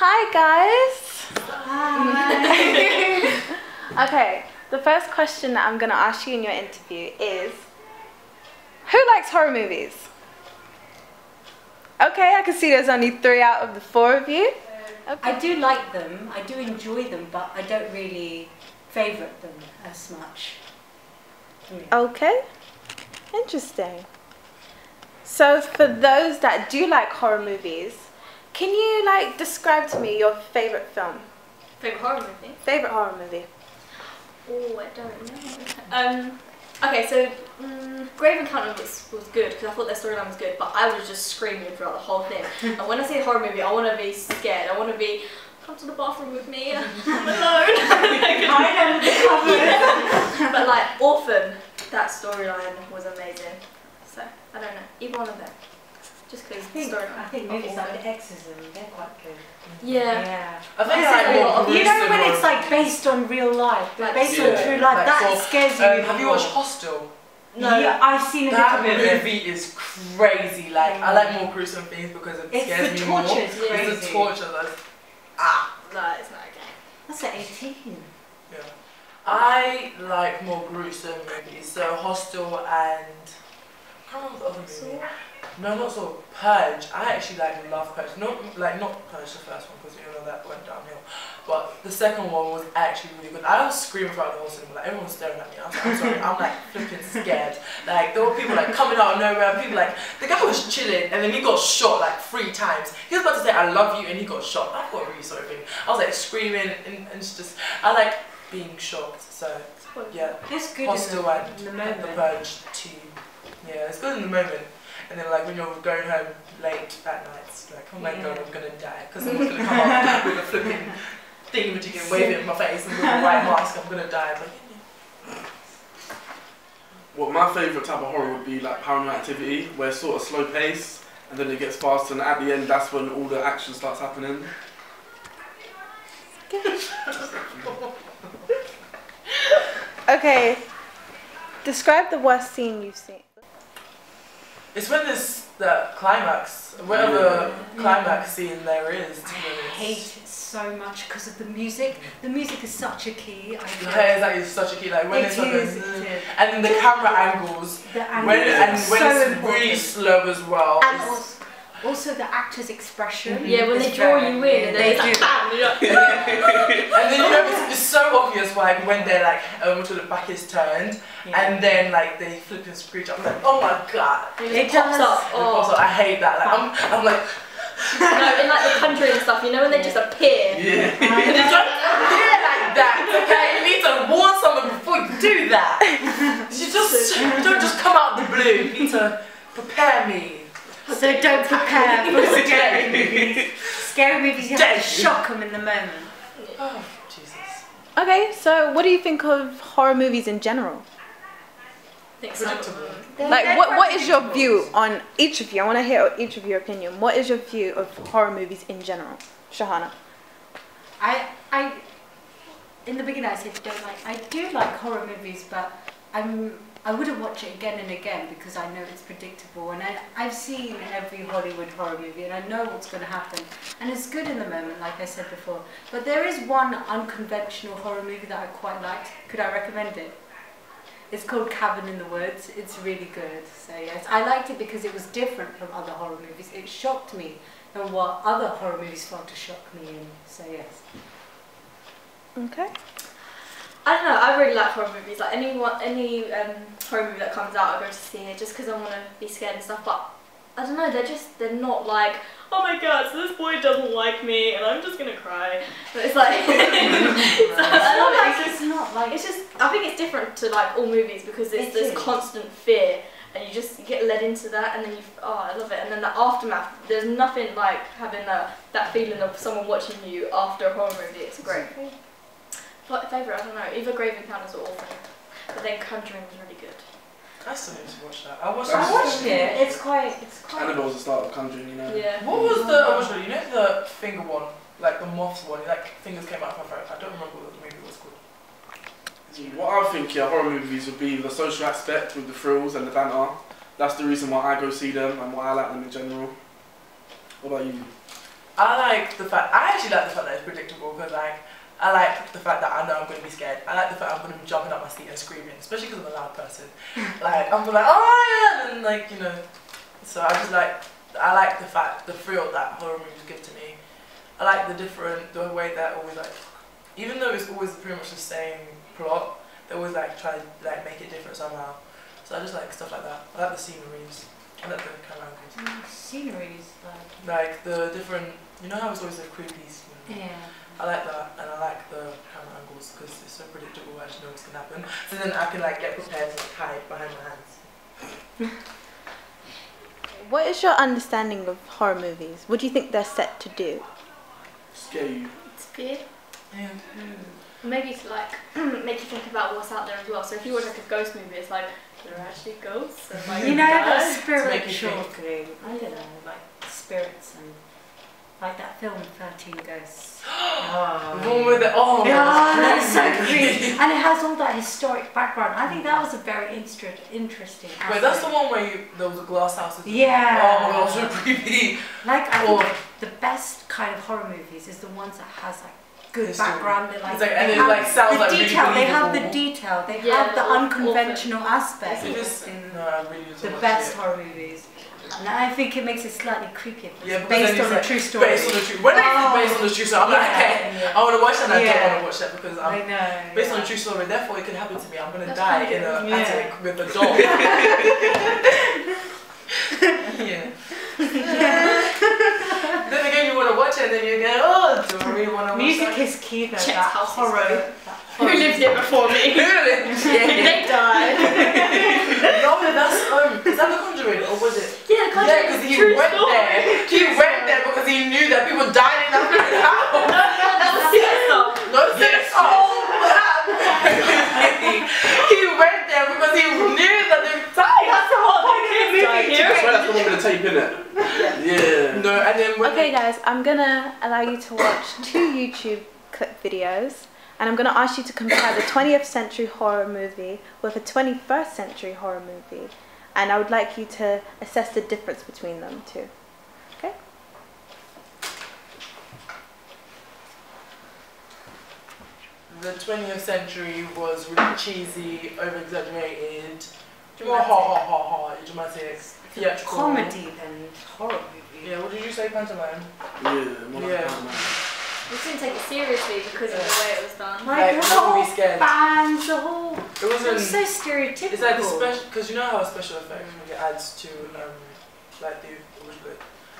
Hi guys. Hi. okay, the first question that I'm gonna ask you in your interview is, who likes horror movies? Okay, I can see there's only three out of the four of you. Okay. I do like them, I do enjoy them, but I don't really favourite them as much. Okay, interesting. So for those that do like horror movies, can you like describe to me your favorite film? Favorite horror movie? Favorite horror movie? Oh, I don't know. Um, okay, so um, Grave Encounter was, was good because I thought their storyline was good, but I was just screaming throughout the whole thing. and when I see a horror movie, I want to be scared. I want to be come to the bathroom with me. I'm alone. Hide under the covers. but like Orphan, that storyline was amazing. So I don't know, either one of them. Just because I think. I think of movies like Orphan. The Exorcism, they're quite good. Yeah. Yeah. I think I like a lot more of- You know when it's like based on real life, Like based Yeah. on true life, Like that for- scares you. Um, even have you watched Hostel? No. Yeah, I've seen a That bit of it. movie is crazy. Like I like more gruesome things because it It's scares the me more. torture is It's the crazy. torture that's ah No, it's not okay. That's at 18. yeah. I like more gruesome movies. So Hostel and I can't remember the other movie. No, not so Purge. I actually like love Purge. Not like not Purge the first one because you know that went downhill. But the second one was actually really good. I was screaming throughout the whole cinema. Like everyone was staring at me. I was like, I'm sorry. I'm like flipping scared. Like there were people like coming out of nowhere. People like the guy was chilling and then he got shot like three times. He was about to say I love you and he got shot. I got really sorry for him. I was like screaming and, and it's just I like being shocked. So yeah. It's good Hostel in the, in the and the. Purge too. Yeah, it's good in the moment. And then like when you're going home late at night, it's like, oh my Yeah. god, I'm gonna die. Because someone's gonna come up with a flipping thingamajig and wave it in my face and with a white mask, I'm gonna die. But Well, my favourite type of horror would be like paranormal activity, where it's sort of slow pace, and then it gets faster, and at the end, that's when all the action starts happening. Okay, describe the worst scene you've seen. It's when there's that climax, whatever climax scene there is, to I be hate it so much because of the music. The music is such a key. I Yeah, that is such a key. Like when It it's like is, the- it mm, is. and then the camera angles, The angle when is and when so it's important. really slow as well. And it's- also, also the actor's expression. Yeah, when they draw you in and then they it's like do. bam, you're like, And then you know it's, it's so obvious like when they're like um until the back is turned Yeah. and then like they flip and screech. I'm like, oh my god. it, It pops does. up. And also, Oh. I hate that. Like I'm, I'm like, no, in like the country and stuff, you know when they just appear. Yeah. you don't appear like that. Okay, you need to warn someone before you do that. You just you don't just come out of the blue. You need to prepare me. So don't prepare for scary movies. Scary movies, you have to shock them in the moment. Oh Jesus. Okay, so what do you think of horror movies in general? I think some of Predictable. Like, what, what is your view on each of you? I want to hear each of your opinion. What is your view of horror movies in general? Shahana. I, I, in the beginning I said I don't like. I do like horror movies, but I'm. I wouldn't watch it again and again because I know it's predictable, and I, I've seen every Hollywood horror movie, and I know what's going to happen, and it's good in the moment, like I said before. But there is one unconventional horror movie that I quite liked. Could I recommend it? It's called Cabin in the Woods. It's really good. So yes, I liked it because it was different from other horror movies. It shocked me and what other horror movies failed to shock me in. So yes. Okay. I don't know. I really like horror movies. Like any one, any um, horror movie that comes out, I go to see it just because I want to be scared and stuff. But I don't know. They're just they're not like oh my god, so this boy doesn't like me and I'm just gonna cry. But it's like so I love it. It's just it's not like it's just I think it's different to like all movies because it's It this is. constant fear and you just get led into that and then you oh I love it and then the aftermath there's nothing like having that that feeling of someone watching you after a horror movie it's great but favourite I don't know either Grave Encounters or Orphan but then Conjuring was really good I still need to watch that. I watched. I watched it. It's quite. It's quite. Annabelle's the start of Conjuring, you know. yeah What was the original? You know the finger one, like the moth one. Like fingers came out of my throat. I don't remember what the movie was called. What I think yeah, horror movies would be the social aspect with the thrills and the banter. That's the reason why I go see them and why I like them in general. What about you? I like the fact. I actually like the fact that it's predictable because like. I like the fact that I know I'm going to be scared. I like the fact I'm going to be jumping up my seat and screaming, especially because I'm a loud person. like I'm like, oh yeah, and like you know. So I just like I like the fact the thrill that horror movies give to me. I like the different the way that always like, even though it's always pretty much the same plot, they always like try to like make it different somehow. So I just like stuff like that. I like the sceneries. I like the camera angles. Mm, Sceneries, like. Like the different, you know how it's always the creepy. You know? Yeah. I like that, and I like the camera angles because it's so predictable. I just know what's gonna happen. So then I can like get prepared to hide behind my hands. What is your understanding of horror movies? What do you think they're set to do? Scare you. It's good. Yeah. Maybe to like make you think about what's out there as well. So if you watch like a ghost movie, it's like there are actually ghosts. And, like, You know that guys. spiritual think. thing. I don't know, like spirits and like that film Thirteen Ghosts. oh, The one with the oh. Yeah, that's that's so creepy. And it has all that historic background. I think that was a very inter- interesting Wait, that's the one where you, there was a glass house. Yeah. Oh my god, so creepy. Like I Or- think the best kind of horror movies is the ones that has like good History. background. That, like, It's like- they and it, like, sounds the like really detail. they have the detail. They Yeah, have the unconventional aspect it's, in no, really the best it. horror movies. And I think it makes it slightly creepier. Yeah, it's because then based on a true story. Based on the true. When Oh. it's based on the true story, I'm like, okay, yeah. I want to watch that. and I Yeah. don't want to watch that because I I'm know. based on a true story. Therefore, it can happen to me. I'm gonna That's die in a Yeah. attic with a doll. yeah. then again, you want to watch it, and then you go, oh, do I really want to watch Music that? is key though. Chet's that house horror. great. that Who lived here before me? yeah. they died. no, that's um, is that The Conjuring or was it? Yeah, Conjuring Yeah, because he true went story. there. He went there because he knew that people died in that fucking house. That was sinister. No, yes. he went there because he knew that they died. That's the whole point of the movie. That's why that's the one with the tape in it. Yeah. No, and then when Okay, guys, I'm gonna allow you to watch two YouTube clip videos, and I'm gonna ask you to compare the 20th century horror movie with a 21st century horror movie, and I would like you to assess the difference between them two. Okay? the 20th century was really cheesy, over exaggerated, more ha ha ha ha, dramatic, theatrical. comedy than horror movie. Yeah, what did you say, pantomime? Yeah, more like Yeah. We didn't take it seriously because of the way it was done. Like, Like, the whole be bands, the whole. It It wasn't. was so stereotypical. It's like the special, because you know how a special effect really adds to um, like the, what's the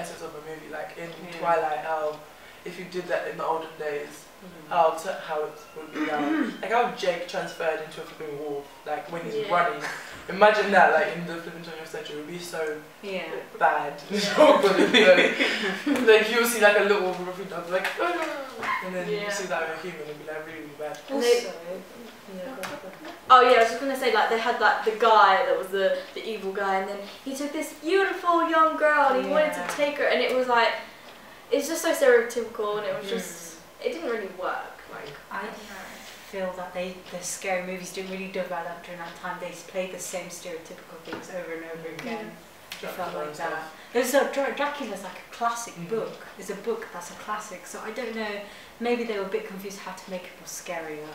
essence of a movie. Like in Yeah. Twilight, how if you did that in the olden days, Mhm. how t- how it would be now. like how Jake transferred into a flipping wolf, like when he's Yeah. running. Imagine that, like in the flipping 20th century, it would be so Yeah. bad. So like, like you'll see like a little fluffy dog, like, and then Yeah. you see that with a human, it'd be like really, really bad. And they- Also, Oh yeah, I was just gonna say like they had like the guy that was the the evil guy, and then he took this beautiful young girl and he wanted to take her, and it was like it's just so stereotypical, and it was Mm. just it didn't really work. Like I feel that they the scary movies didn't really develop during that time. They played the same stereotypical things over and over again. It felt like that. There's a Dra- Dracula's like a classic Mm. book. It's a book that's a classic. So I don't know. Maybe they were a bit confused how to make it more scarier.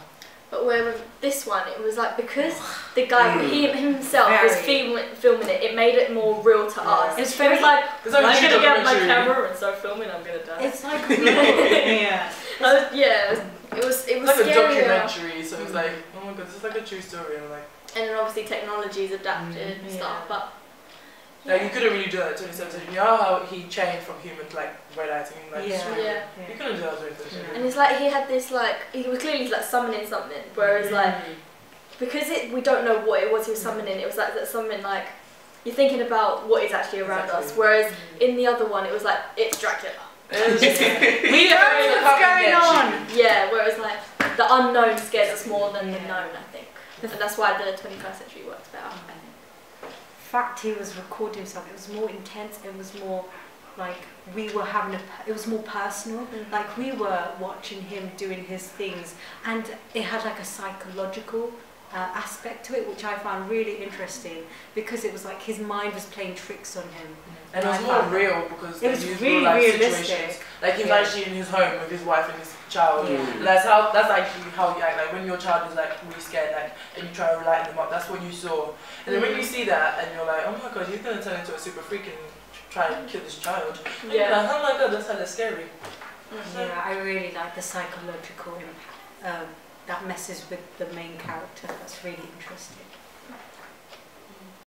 But where with this one, it was like because the guy Mm. he himself was Very. filming, filming it, it made it more real to Yeah. us. It's It very- was like It's I'm like a gonna get my camera and start filming. I'm gonna die. It's like yeah. Was- yeah, it was it was, it was It's like a scary. documentary, so it's like, oh my god, this is like a true story. I'm like, And then obviously technology's adapted Mm, and yeah. stuff, but like you couldn't really do that in 2017. You know how he changed from human to like red lighting, like Yeah. screen? Yeah. You couldn't do that in 2017. And it's like he had this like he was clearly like summoning something, whereas like because it we don't know what it was he was summoning. It was like that something like you're thinking about what is actually around us, Exactly. whereas mm. in the other one it was like it's Dracula. It's just, We know what's going on. Yeah, whereas like the unknown scares us more than the known, I think, and that's why the 21st century works better. Fact he was recording himself, it was more intense, it was more like we were having a, it was more personal. Mhm. Like we were watching him doing his things and it had like a psychological uh, aspect to it, which I found really interesting because it was like his mind was playing tricks on him. And it was I more found- real because It was really real realistic. situations. Like he's Yeah. actually in his home with his wife and his child. Yeah. That's how. That's actually how you act. Like when your child is like really scared, like and you try to lighten them up. That's what you saw. And then when you see that and you're like, oh my god, he's gonna turn into a super freak and try and kill this child. And you're Yeah. like, oh my god, that's hella scary. Yeah, I really like the psychological impact um, that messes with the main character. That's really interesting.